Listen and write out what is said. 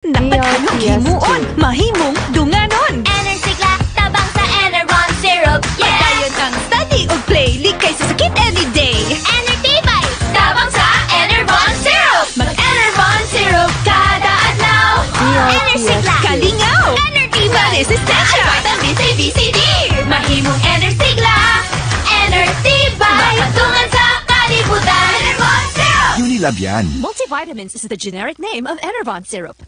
Dapat ano mahimong dunganon. Enersigla, tabang sa Eneron Syrup, yes! Dayon ang study o play, likay sa sakit everyday. Enertibay, tabang sa Eneron Syrup! Mag-Eneron Syrup kada adlaw! Enersigla, Kalingaw! Enertibay, Resistensya! Vitamin C, B, C, D! Mahimong Enersigla, Enertibay, patungan sa kalibutan! Eneron Syrup! Unilab yan. Multivitamins is the generic name of Enervon syrup.